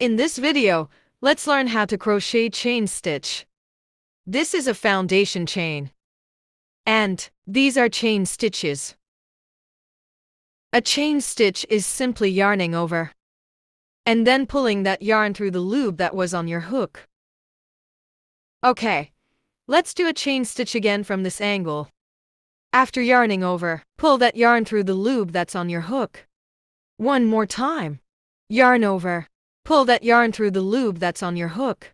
In this video, let's learn how to crochet chain stitch. This is a foundation chain. And these are chain stitches. A chain stitch is simply yarning over and then pulling that yarn through the loop that was on your hook. Okay, let's do a chain stitch again from this angle. After yarning over, pull that yarn through the loop that's on your hook. One more time. Yarn over. Pull that yarn through the loop that's on your hook.